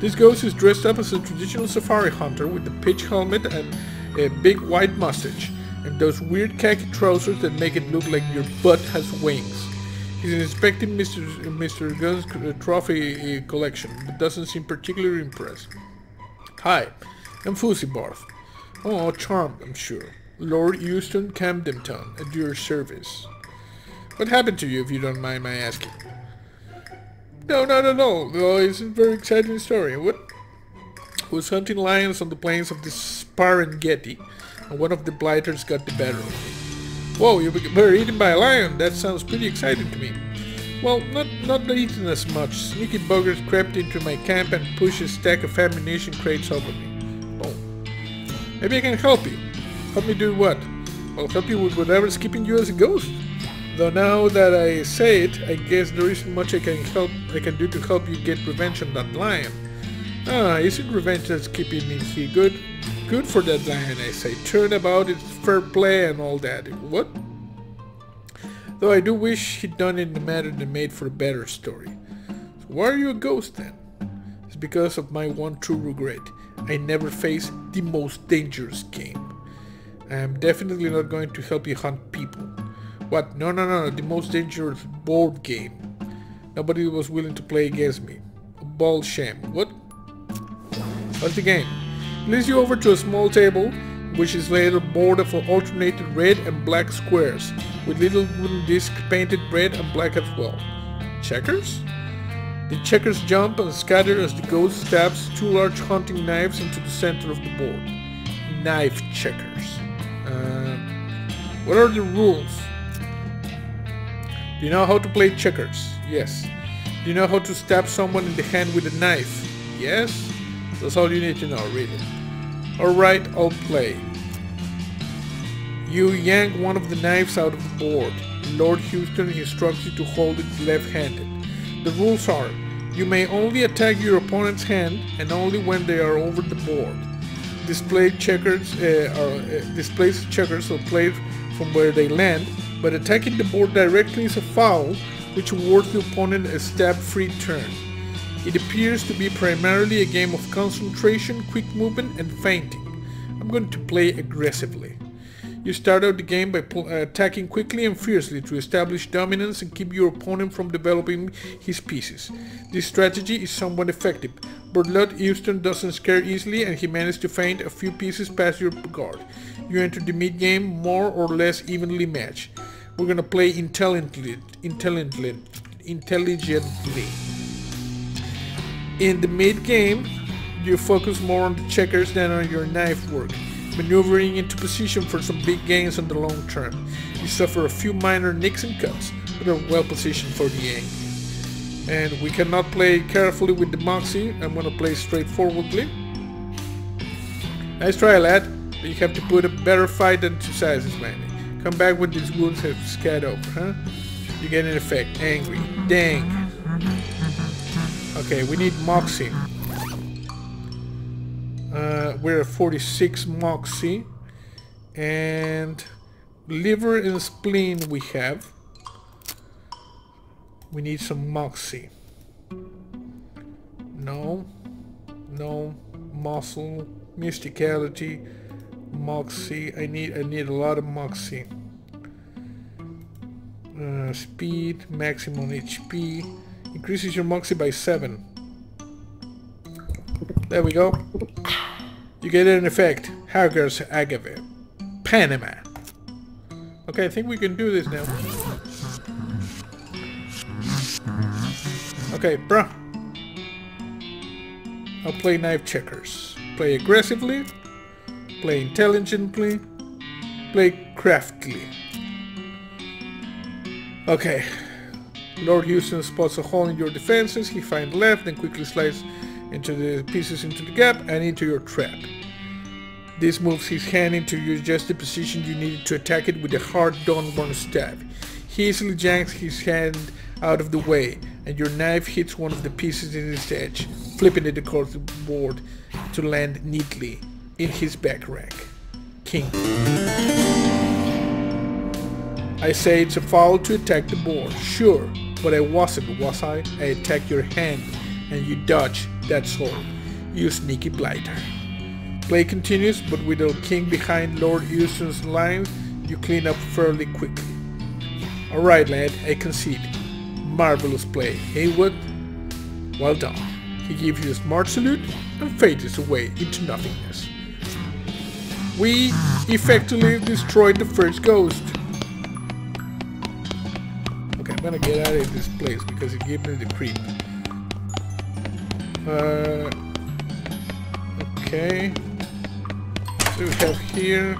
This ghost is dressed up as a traditional safari hunter with a pith helmet and a big white mustache, and those weird khaki trousers that make it look like your butt has wings. He's inspecting Mr. Mr. Gunn's trophy uh, collection, but doesn't seem particularly impressed. Hi, I'm Fuzzy Barth. Oh, charmed, I'm sure. Lord Euston Camdenton, at your service. What happened to you, if you don't mind my asking? No, not at all. It's a very exciting story. What? was hunting lions on the plains of the Sparengeti, and one of the blighters got the better of me. Whoa, you were eaten by a lion? That sounds pretty exciting to me. Well, not not eaten as much. Sneaky buggers crept into my camp and pushed a stack of ammunition crates over me. Boom. Maybe I can help you. Help me do what? I'll help you with whatever's keeping you as a ghost. Though now that I say it, I guess there isn't much I can help I can do to help you get revenge on that lion. Ah, isn't revenge that's keeping me here good? Good for that lion, I say. Turnabout, it's fair play and all that. What? Though I do wish he'd done it in a manner that made for a better story. So why are you a ghost then? It's because of my one true regret. I never faced the most dangerous game. I am definitely not going to help you hunt people. What? No, no, no, the most dangerous board game. Nobody was willing to play against me. A ball sham. What? What's the game? It leads you over to a small table, which is laid board of alternated red and black squares, with little wooden discs painted red and black as well. Checkers? The checkers jump and scatter as the ghost stabs two large hunting knives into the center of the board. Knife checkers. Uh, what are the rules? Do you know how to play checkers? Yes. Do you know how to stab someone in the hand with a knife? Yes. That's all you need to know, really. Alright, I'll play. You yank one of the knives out of the board. Lord Euston instructs you to hold it left-handed. The rules are, you may only attack your opponent's hand and only when they are over the board. Display checkers uh, are, uh, displays checkers are played from where they land, but attacking the board directly is a foul, which awards the opponent a stab-free turn. It appears to be primarily a game of concentration, quick movement, and feinting. I'm going to play aggressively. You start out the game by uh, attacking quickly and fiercely to establish dominance and keep your opponent from developing his pieces. This strategy is somewhat effective, but Lord Euston doesn't scare easily and he managed to feint a few pieces past your guard. You enter the mid-game more or less evenly matched. We're gonna play intelligently, intelligently, intelligently. In the mid-game, you focus more on the checkers than on your knife work, maneuvering into position for some big gains on the long term. You suffer a few minor nicks and cuts, but are well positioned for the end. And we cannot play carefully with the Moxie, I'm gonna play straightforwardly. Nice try lad, but you have to put a better fight than two sizes man. Come back with these wounds have scared over, huh? You get an effect, angry, dang. Okay, we need Moxie. Uh, we're at 46 Moxie. And liver and spleen we have. We need some Moxie. No. No. Muscle. Mysticality. Moxie. I need I need a lot of Moxie. Uh, speed. Maximum HP. Increases your Moxie by 7. There we go. You get an effect. Hager's Agave. Panama. Okay, I think we can do this now. Okay, bruh. I'll play knife checkers. Play aggressively. Play intelligently. Play craftily. Okay, Lord Euston spots a hole in your defenses, he finds left, then quickly slides into the pieces into the gap and into your trap. This moves his hand into you just the position you needed to attack it with a hard Dawnborn stab. He easily janks his hand out of the way, and your knife hits one of the pieces in its edge, flipping it across the board to land neatly in his back rack. King. I say it's a foul to attack the board, sure, but I wasn't, was I? I attacked your hand, and you dodge, That's all. You sneaky blighter. Play continues, but with the king behind Lord Euston's lines, you clean up fairly quickly. Alright lad, I concede. Marvelous play. Haywood, well done. He gives you a smart salute and fades away into nothingness. We effectively destroyed the first ghost. Okay, I'm gonna get out of this place because it gave me the creep. Uh, okay. So we have here.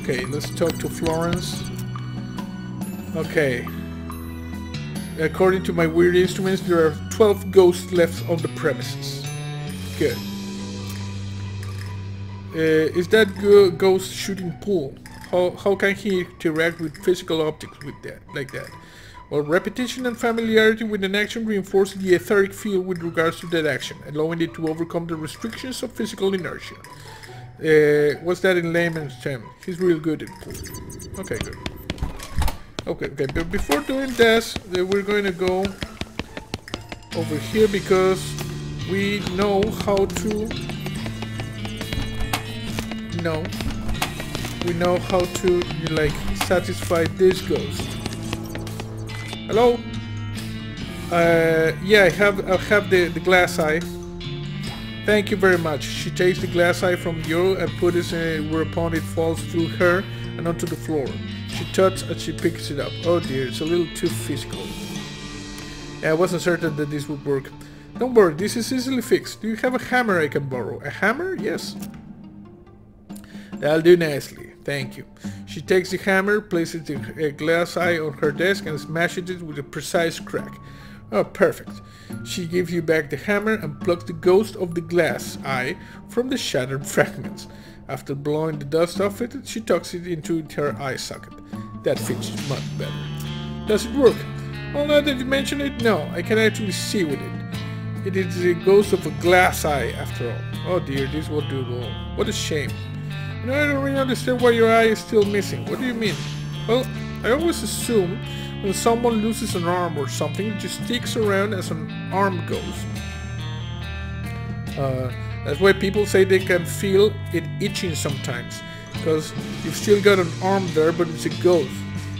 Okay, let's talk to Florence. Okay. According to my weird instruments, there are 12 ghosts left on the premises. Good. Uh, is that ghost shooting pool? How, how can he interact with physical objects with that, like that? Well, repetition and familiarity with an action reinforce the etheric field with regards to that action, allowing it to overcome the restrictions of physical inertia. Uh, what's that in layman's term? He's real good at pool. Okay, good. Okay, okay, but before doing this, we're going to go over here because we know how to know. We know how to like satisfy this ghost. Hello? Uh, yeah I have I have the, the glass eye. Thank you very much. She takes the glass eye from you and puts it uh, whereupon it falls through her and onto the floor. She tuts and she picks it up. Oh dear it's a little too physical. Yeah, I wasn't certain that this would work. Don't worry, this is easily fixed. Do you have a hammer I can borrow? A hammer? Yes. That'll do nicely. Thank you. She takes the hammer, places the uh, glass eye on her desk and smashes it with a precise crack. Oh, perfect. She gives you back the hammer and plucks the ghost of the glass eye from the shattered fragments. After blowing the dust off it, she tucks it into her eye socket. That fits much better. Does it work? Well, now that you mention it, no. I can actually see with it. It is the ghost of a glass eye, after all. Oh dear, this will do well. What a shame. Know, I don't really understand why your eye is still missing. What do you mean? Well, I always assume when someone loses an arm or something, it just sticks around as an arm ghost. Uh, that's why people say they can feel it itching sometimes. Because you've still got an arm there, but it's a ghost.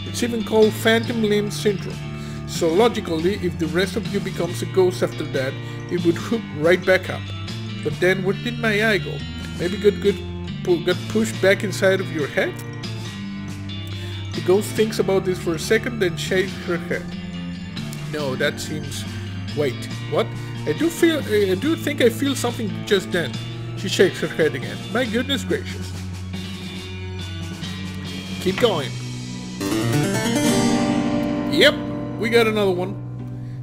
It's even called phantom limb syndrome. So logically, if the rest of you becomes a ghost after that, it would hook right back up. But then where did my eye go? Maybe good, got, got pushed back inside of your head? The ghost thinks about this for a second, then shakes her head. No, that seems... Wait, what? I do feel... I do think I feel something just then. She shakes her head again. My goodness gracious. Keep going. Yep, we got another one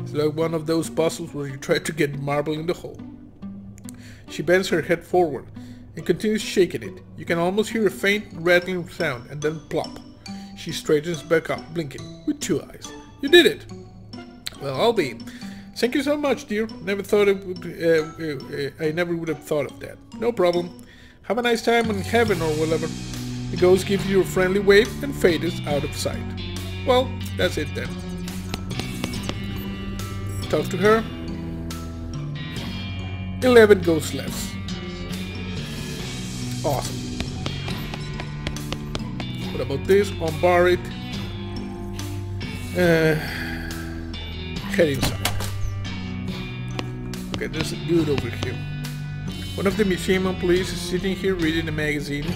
It's like one of those puzzles where you try to get marble in the hole. She bends her head forward and continues shaking it. You can almost hear a faint rattling sound and then plop. She straightens back up, blinking, with two eyes. You did it! Well, I'll be. Thank you so much, dear. Never thought it would, uh, uh, I never would have thought of that. No problem. Have a nice time in heaven or whatever. The ghost gives you a friendly wave and fades out of sight. Well, that's it then talk to her. 11 ghost left. Awesome. What about this? Unbar it. Uh, head inside. Okay, there's a dude over here. One of the museum employees is sitting here reading a magazine,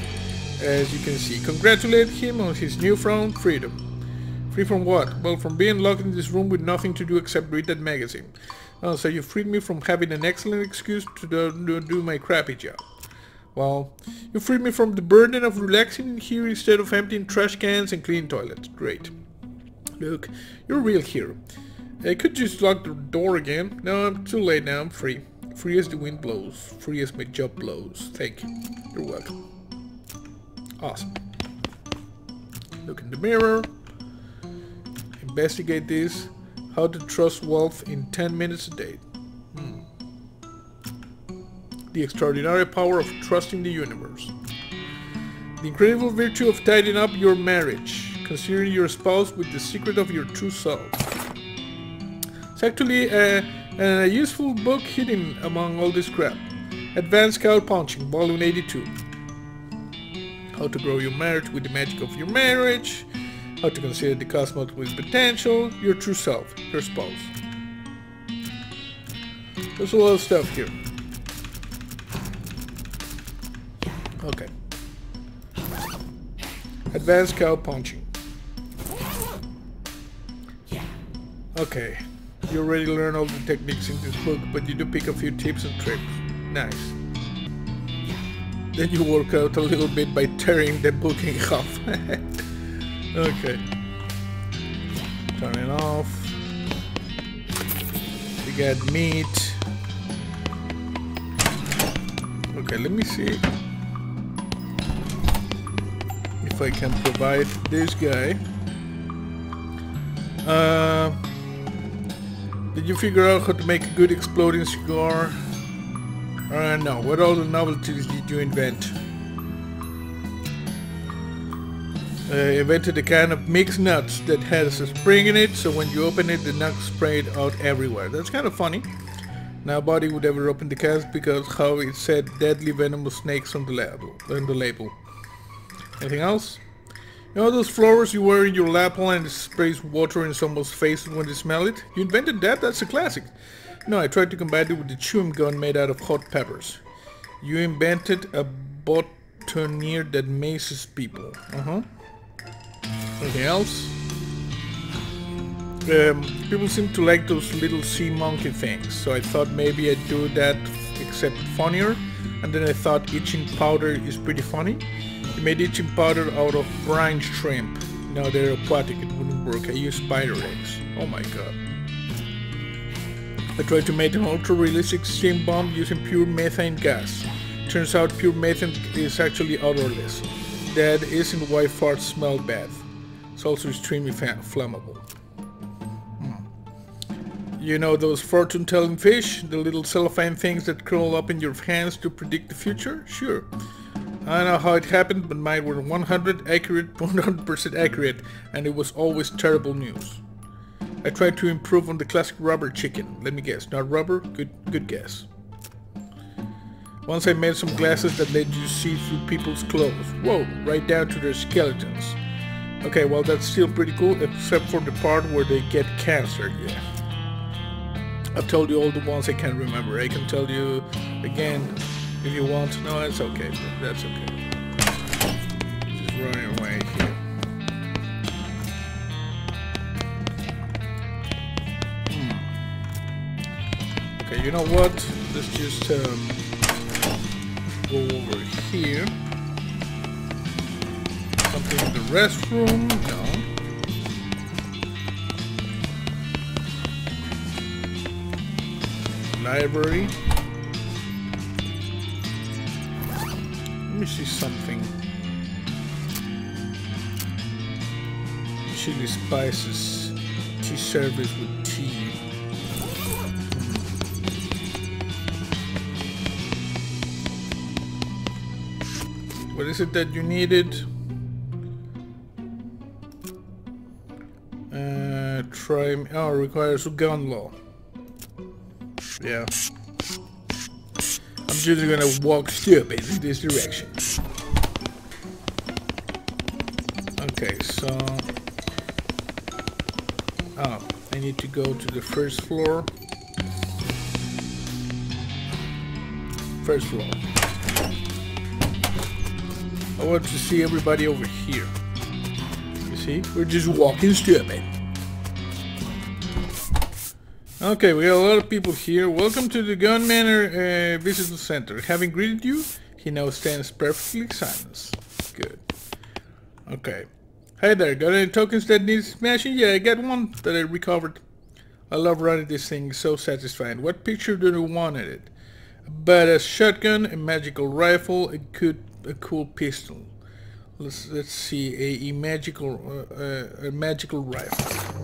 as you can see. Congratulate him on his newfound freedom. Free from what? Well, from being locked in this room with nothing to do except read that magazine. Oh, so you freed me from having an excellent excuse to do, do my crappy job. Well, you freed me from the burden of relaxing in here instead of emptying trash cans and cleaning toilets. Great. Look, you're real hero. I could just lock the door again. No, I'm too late now. I'm free. Free as the wind blows. Free as my job blows. Thank you. You're welcome. Awesome. Look in the mirror investigate this. How to trust wealth in 10 minutes a day. The extraordinary power of trusting the universe. The incredible virtue of tidying up your marriage, considering your spouse with the secret of your true self. It's actually a, a useful book hidden among all this crap. Advanced Cow Punching, Volume 82. How to grow your marriage with the magic of your marriage. How to consider the cosmos with potential. Your true self, your spouse. There's a lot of stuff here. Okay. Advanced cow punching. Okay. You already learned all the techniques in this book, but you do pick a few tips and tricks. Nice. Then you work out a little bit by tearing the book in half. okay. Turn it off. We got meat. Okay, let me see if I can provide this guy. Uh, did you figure out how to make a good exploding cigar? Uh, no. What all the novelties did you invent? Uh, invented a kind of mixed nuts that has a spring in it, so when you open it, the nuts sprayed out everywhere. That's kind of funny. Nobody would ever open the cans because how it said deadly venomous snakes on the label. On the label. Anything else? You know those flowers you wear in your lapel and it sprays water in someone's face when they smell it? You invented that? That's a classic. No, I tried to combat it with the chewing gun made out of hot peppers. You invented a botanier that mazes people. Uh-huh. Anything else? Um, people seem to like those little sea monkey things, so I thought maybe I'd do that except funnier. And then I thought itching powder is pretty funny. Made itching powder out of brine shrimp. Now they're aquatic, it wouldn't work. I used spider eggs. Oh my god. I tried to make an ultra-realistic steam bomb using pure methane gas. Turns out pure methane is actually odorless. That isn't why farts smell bad. It's also extremely flammable. Hmm. You know those fortune-telling fish? The little cellophane things that curl up in your hands to predict the future? Sure. I don't know how it happened, but mine were 100 accurate, 100% accurate, and it was always terrible news. I tried to improve on the classic rubber chicken. Let me guess, not rubber? Good, good guess. Once I made some glasses that let you see through people's clothes. Whoa, right down to their skeletons. Okay, well that's still pretty cool, except for the part where they get cancer, yeah. I've told you all the ones I can remember. I can tell you again if you want. To, no, that's okay. That's okay. Just running away here. Hmm. Okay, you know what? Let's just um, go over here. Something in the restroom? No. Library. See something. Chili spices. Tea service with tea. What is it that you needed? Uh, try. Oh, requires a gun law. Yeah. I'm just gonna walk stupid in this direction. Okay, so... Oh, I need to go to the first floor. First floor. I want to see everybody over here. You see? We're just walking stupid. Okay, we got a lot of people here. Welcome to the Gun Manor uh, Visitor Center. Having greeted you, he now stands perfectly silent. Good. Okay. Hey there, got any tokens that need smashing? Yeah, I got one that I recovered. I love running this thing, so satisfying. What picture do you want in it? A badass shotgun, a magical rifle, a good, a cool pistol. Let's let's see, a, a magical, uh, uh, a magical rifle.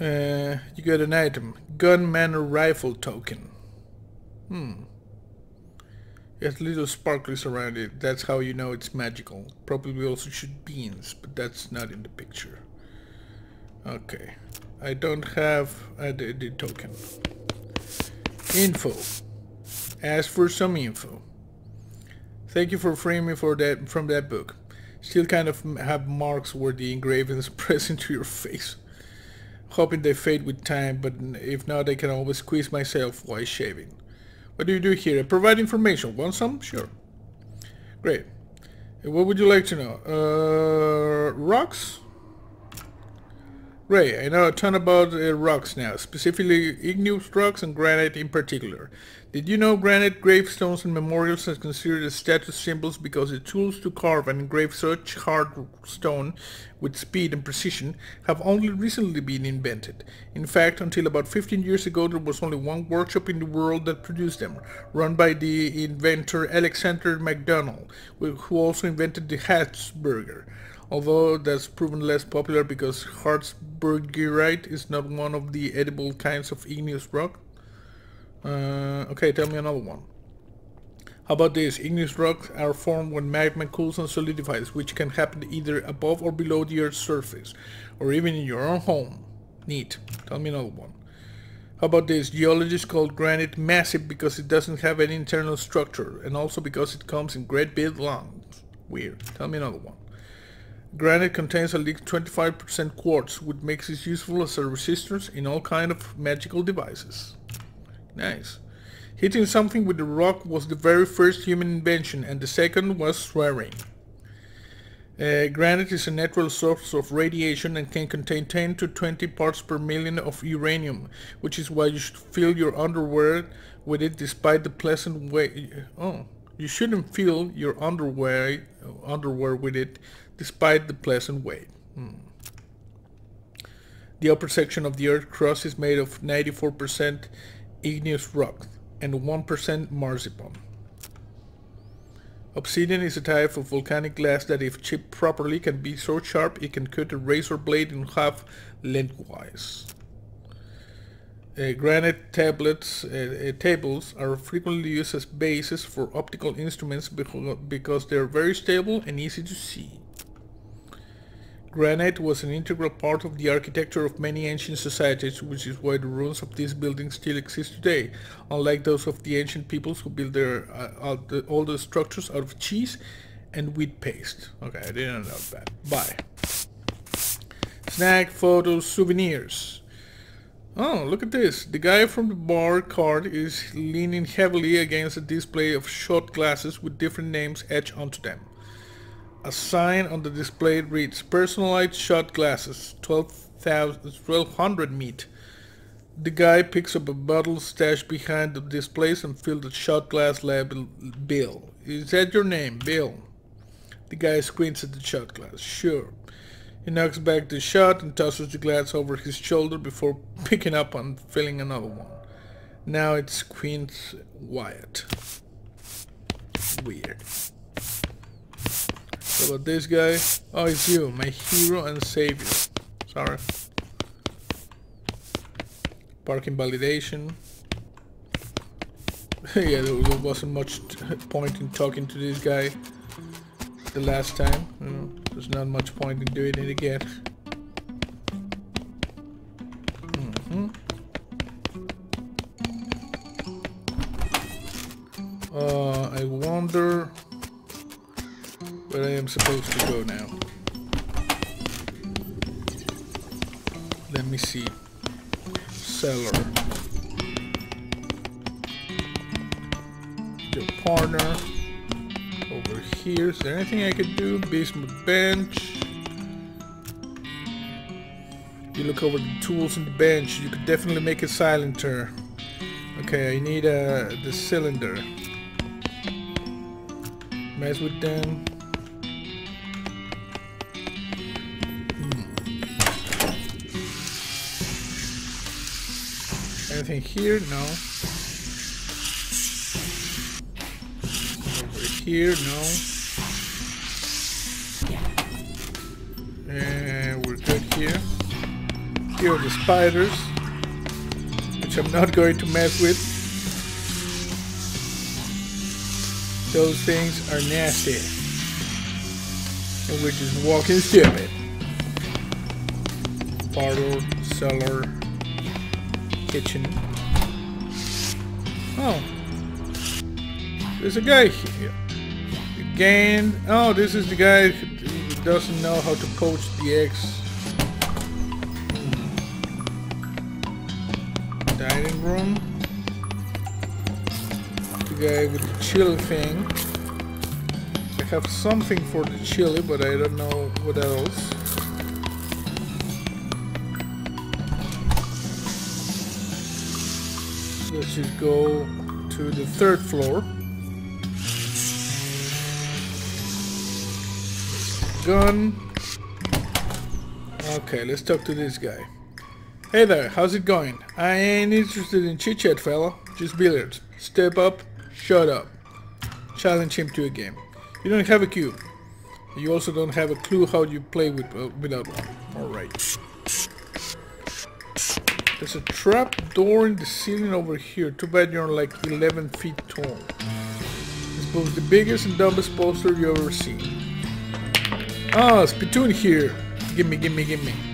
Uh, you got an item. Gun Manor Rifle Token. Hmm. It has little sparkles around it. That's how you know it's magical. Probably also shoot beans, but that's not in the picture. Okay. I don't have the, token. Info. Ask for some info. Thank you for freeing me for that from that book. Still kind of have marks where the engravings press into your face. Hoping they fade with time, but if not, I can always squeeze myself while shaving. What do you do here? I provide information. Want some? Sure. Great. What would you like to know? Uh, rocks? Ray, I know a ton about uh, rocks now, specifically igneous rocks and granite in particular. Did you know granite gravestones and memorials are considered as status symbols because the tools to carve and engrave such hard stone with speed and precision have only recently been invented. In fact, until about 15 years ago there was only one workshop in the world that produced them, run by the inventor Alexander McDonald, who also invented the Harzburger although that's proven less popular because Harzburgerite is not one of the edible kinds of igneous rock. Uh, okay, tell me another one. How about this? Igneous rocks are formed when magma cools and solidifies, which can happen either above or below the Earth's surface, or even in your own home. Neat. Tell me another one. How about this? Geologists call granite massive because it doesn't have any internal structure, and also because it comes in great big lumps. Weird. Tell me another one. Granite contains at least 25% quartz, which makes it useful as a resistance in all kind of magical devices. Nice. Hitting something with a rock was the very first human invention, and the second was swearing. Uh, granite is a natural source of radiation and can contain 10 to 20 parts per million of uranium, which is why you should fill your underwear with it despite the pleasant way... Oh, you shouldn't fill your underwear, underwear with it despite the pleasant weight. Hmm. The upper section of the Earth's crust is made of 94% igneous rock and 1% marzipan. Obsidian is a type of volcanic glass that if chipped properly can be so sharp it can cut a razor blade in half lengthwise. Uh, granite tablets uh, uh, tables are frequently used as bases for optical instruments because they are very stable and easy to see. Granite was an integral part of the architecture of many ancient societies, which is why the ruins of these buildings still exist today, unlike those of the ancient peoples who built their uh, all the structures out of cheese and wheat paste. Okay, I didn't know that. Bye. Snack, photos, souvenirs. Oh, look at this. The guy from the bar card is leaning heavily against a display of shot glasses with different names etched onto them. A sign on the display reads personalized shot glasses 1200 meet. The guy picks up a bottle stashed behind the displays and fills the shot glass label Bill. Is that your name, Bill? The guy squints at the shot glass. Sure. He knocks back the shot and tosses the glass over his shoulder before picking up and filling another one. Now it's Quint Wyatt. Weird. What about this guy? Oh, it's you, my hero and savior. Sorry. Parking validation. yeah, there wasn't much point in talking to this guy the last time. You know, there's not much point in doing it again. Mm -hmm. Uh, I wonder where I am supposed to go now. Let me see. Cellar. Your partner. Here. Is there anything I could do? Basement bench. You look over the tools in the bench. You could definitely make a silencer. Okay, I need uh, the cylinder. Mess with them. Anything here? No. Over here? No. Here. Here are the spiders, which I'm not going to mess with. Those things are nasty. And we're just walking through stupid. parlor, cellar, kitchen. Oh. There's a guy here. Again. Oh, this is the guy who doesn't know how to poach the eggs. Room. The guy with the chili thing. I have something for the chili, but I don't know what else. Let's just go to the third floor. Gun. Okay, let's talk to this guy. Hey there, how's it going? I ain't interested in chit chat, fella. Just billiards. Step up, shut up. Challenge him to a game. You don't have a cube. You also don't have a clue how you play with uh, without one. Alright. There's a trap door in the ceiling over here. Too bad you're like 11 feet tall. It's both the biggest and dumbest poster you've ever seen. Ah, Spittoon here. Gimme, gimme, gimme.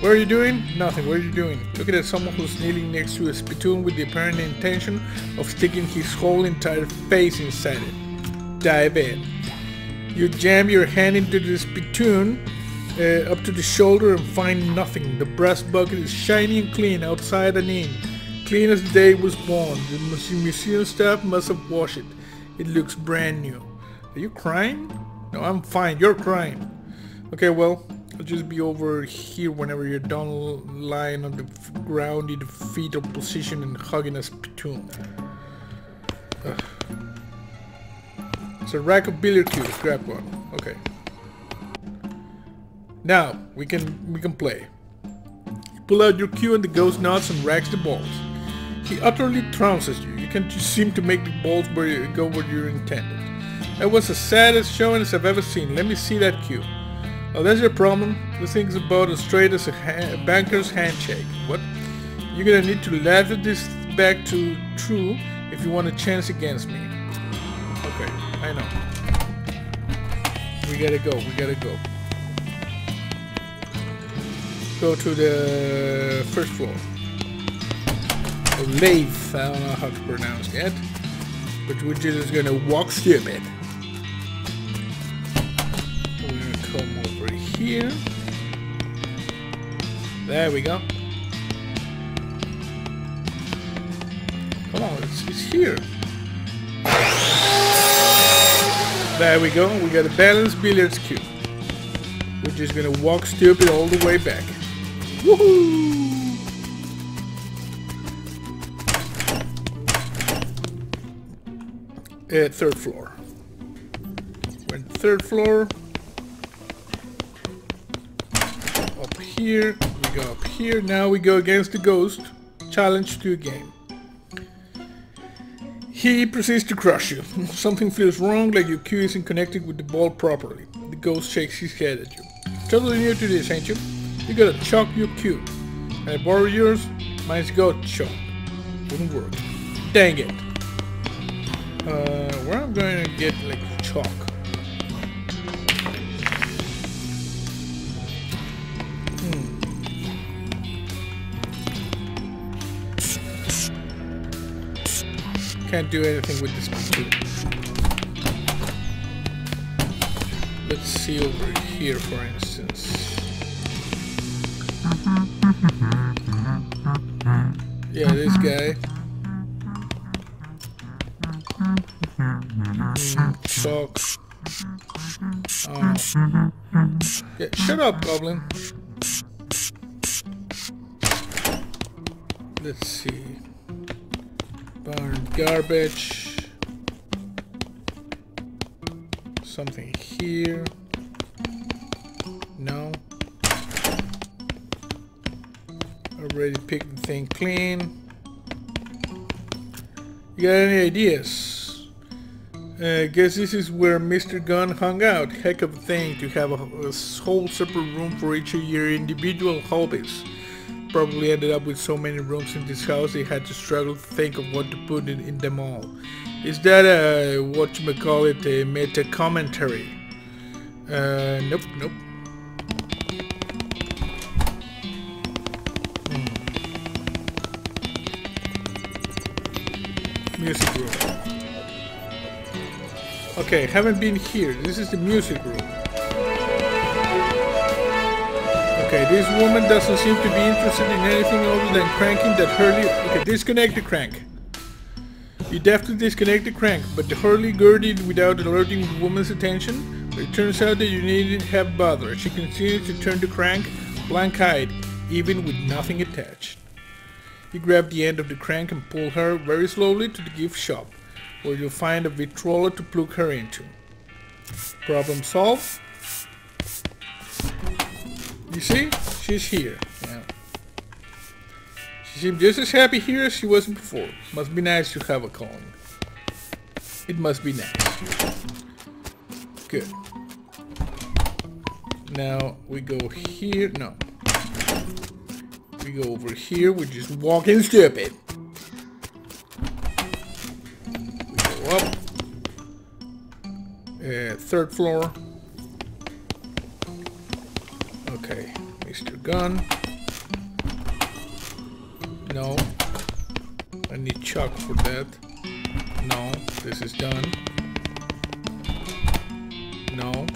What are you doing? Nothing. What are you doing? Looking at someone who's kneeling next to a spittoon with the apparent intention of sticking his whole entire face inside it. Dive in. You jam your hand into the spittoon uh, up to the shoulder and find nothing. The brass bucket is shiny and clean outside and in. Clean as the day was born. The museum staff must have washed it. It looks brand new. Are you crying? No, I'm fine. You're crying. Okay, well, I'll just be over here whenever you're done lying on the ground in the fetal position and hugging a spittoon. Ugh. It's a rack of billiard cues. Grab one. Okay. Now we can we can play. You pull out your cue and the ghost nods and racks the balls. He utterly trounces you. You can just seem to make the balls where you go where you're intended. That was the saddest showing I've ever seen. Let me see that cue. Oh, that's your problem. This thing's about as straight as a, ha a banker's handshake. What? You're gonna need to lather this back to true if you want a chance against me. Okay, I know. We gotta go, we gotta go. Go to the first floor. Or lathe, I don't know how to pronounce that. But we're just gonna walk stupid. We're gonna come here. There we go. Come on, it's, it's here. There we go. We got a balanced billiards cue. We're just gonna walk stupid all the way back. Woohoo! Uh, third floor. We're third floor. Here. We go up here. Now we go against the ghost. Challenge to a game. He proceeds to crush you. Something feels wrong, like your cue isn't connected with the ball properly. The ghost shakes his head at you. Totally new to this, ain't you? You gotta chalk your cue. Can I borrow yours? Mine's got chalk. Wouldn't work. Dang it. Uh, where I'm going to get like chalk? Can't do anything with this. Let's see over here, for instance. Yeah, this guy. Chalk. Oh. Um, yeah, shut up, Goblin. Let's see. Burn garbage. Something here. No. Already picked the thing clean. You got any ideas? Uh, guess this is where Mr. Gunn hung out. Heck of a thing to have a, a whole separate room for each of your individual hobbies probably ended up with so many rooms in this house they had to struggle to think of what to put in, in them all. Is that a what you may call it a meta commentary? Uh, nope, nope. Hmm. Music room. Okay, haven't been here. This is the music room. Okay, this woman doesn't seem to be interested in anything other than cranking that Hurley... Okay, disconnect the crank. You deftly disconnect the crank, but the hurdy-gurdy without alerting the woman's attention. But it turns out that you needn't have bother. She continues to turn the crank, blank-eyed, even with nothing attached. You grab the end of the crank and pull her very slowly to the gift shop, where you'll find a Victrola to plug her into. Problem solved. You see? She's here. Yeah. She seemed just as happy here as she was before. Must be nice to have a calling. It must be nice. Good. Now we go here. No. We go over here. We're just walking stupid. We go up. Uh, third floor. Okay, Mr. Gun. No. I need chalk for that. No, this is done. No.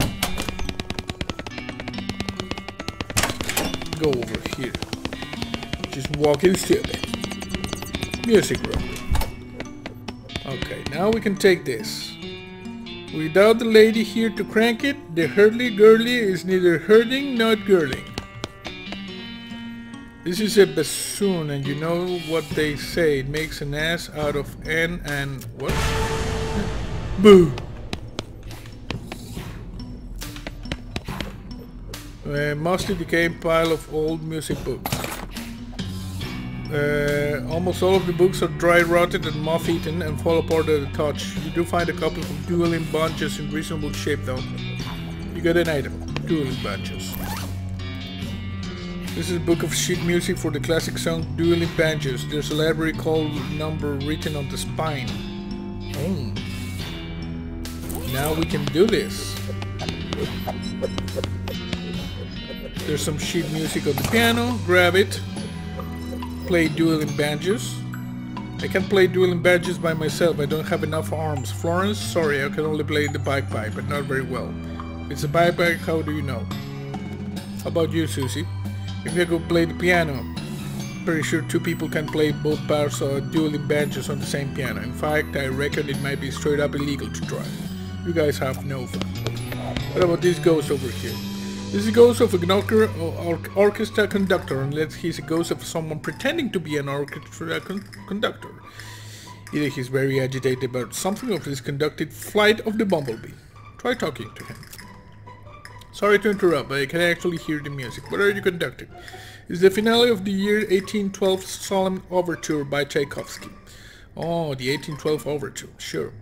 Go over here. Just walking stupid. Music room. Okay, now we can take this. Without the lady here to crank it, the hurly-gurly is neither hurting nor girling. This is a bassoon, and you know what they say. It makes an ass out of N and what? Boo! A mostly decayed pile of old music books. Uh, almost all of the books are dry rotted and moth-eaten and fall apart at a touch. You do find a couple of dueling bunches in reasonable shape though. You got an item. Dueling bunches. This is a book of sheet music for the classic song Dueling Banjos. There's a library call number written on the spine. Oh. Now we can do this. There's some sheet music on the piano. Grab it. Play dueling banjos. I can play dueling banjos by myself. I don't have enough arms. Florence, sorry, I can only play the bagpipe, but not very well. It's a bagpipe, how do you know? How about you, Susie? If you go play the piano, pretty sure two people can play both parts of dueling banjos on the same piano. In fact, I reckon it might be straight up illegal to try. You guys have no fun. What about this ghost over here? This is a ghost of an or or orchestra conductor, unless he's a ghost of someone pretending to be an orchestra con conductor. Either he's very agitated about something or he's conducted Flight of the Bumblebee. Try talking to him. Sorry to interrupt, but I can actually hear the music. What are you conducting? It's the finale of the year 1812 Solemn Overture by Tchaikovsky. Oh, the 1812 Overture, sure.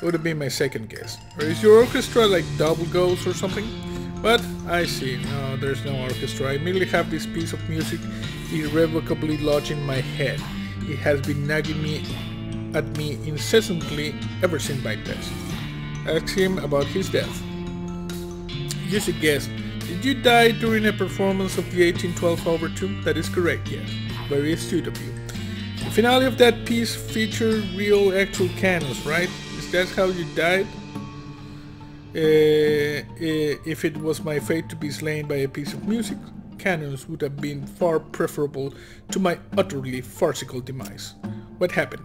Would have been my second guess. Or is your orchestra like double ghost or something? But I see, no, there's no orchestra. I merely have this piece of music irrevocably lodged in my head. It has been nagging me at me incessantly ever since my test. Ask him about his death. Just a guess. Did you die during a performance of the 1812 Overture? That is correct, yes. Very astute of you. The finale of that piece featured real actual cannons, right? Is that how you died? Uh, uh, if it was my fate to be slain by a piece of music, cannons would have been far preferable to my utterly farcical demise. What happened?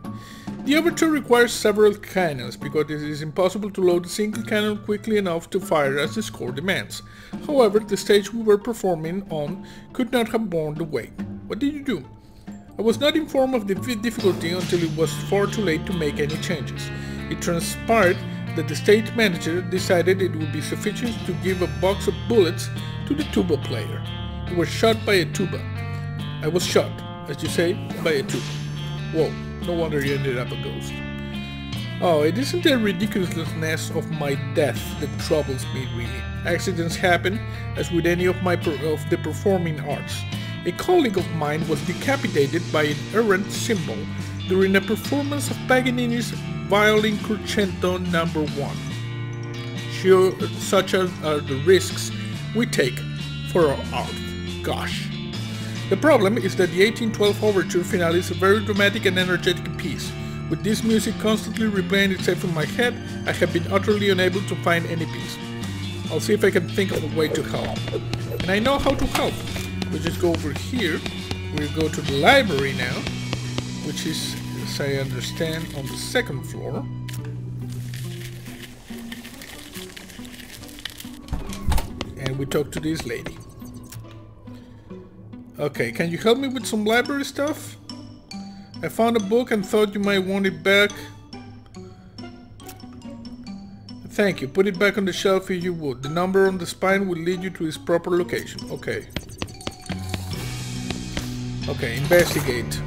The overture requires several cannons because it is impossible to load a single cannon quickly enough to fire as the score demands. However, the stage we were performing on could not have borne the weight. What did you do? I was not informed of the difficulty until it was far too late to make any changes. It transpired that the stage manager decided it would be sufficient to give a box of bullets to the tuba player. He was shot by a tuba. I was shot, as you say, by a tuba. Whoa, no wonder you ended up a ghost. Oh, it isn't the ridiculousness of my death that troubles me really. Accidents happen, as with any of my of the performing arts. A colleague of mine was decapitated by an errant cymbal during a performance of Paganini's Violin Crescendo Number 1. Sure, such are the risks we take for our art. Gosh. The problem is that the 1812 Overture finale is a very dramatic and energetic piece, With this music constantly replaying itself in my head, I have been utterly unable to find any peace. I'll see if I can think of a way to help. And I know how to help. We just go over here. We'll go to the library now, which is, I understand, on the second floor. And we talk to this lady. Okay, can you help me with some library stuff? I found a book and thought you might want it back. Thank you. Put it back on the shelf if you would. The number on the spine will lead you to its proper location. Okay. Okay, investigate.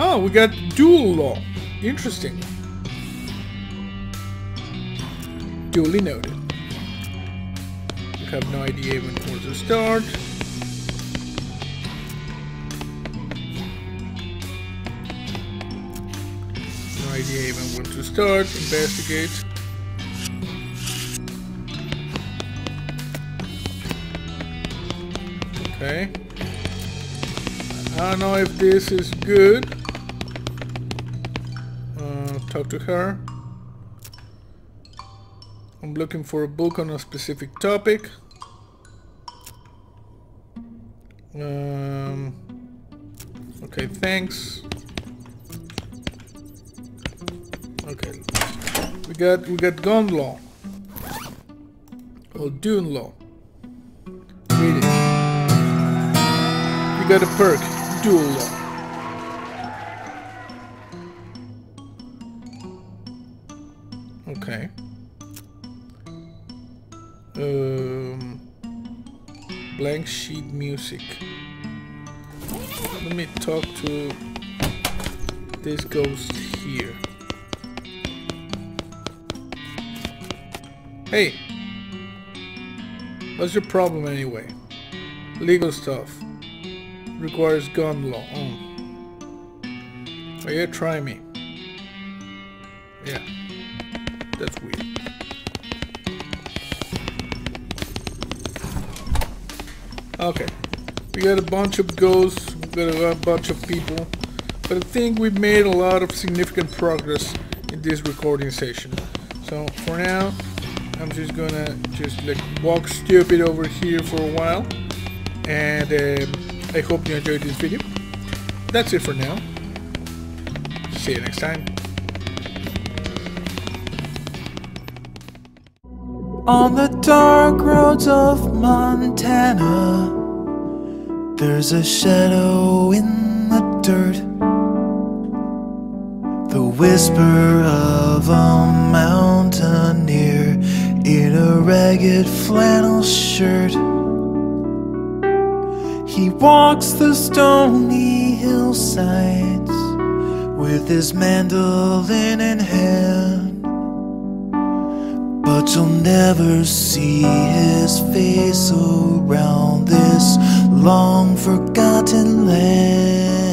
Oh, we got duel law. Interesting. Duly noted. We have no idea where to start. No idea even when to start, investigate. Okay. I don't know if this is good. To her. I'm looking for a book on a specific topic. Um, okay, thanks. Okay. We got we got gun law. Or Dune law. Read it. We got a perk. Duel law. Music. Let me talk to this ghost here. Hey, what's your problem anyway? Legal stuff. Requires gun law. Oh. oh yeah, try me. Okay, we got a bunch of ghosts, we got a bunch of people, but I think we've made a lot of significant progress in this recording session. So for now, I'm just gonna just like walk stupid over here for a while and um, I hope you enjoyed this video. That's it for now. See you next time. On the dark roads of Montana, there's a shadow in the dirt. The whisper of a mountaineer in a ragged flannel shirt. He walks the stony hillsides with his mandolin in hand. But you'll never see his face around this long forgotten land.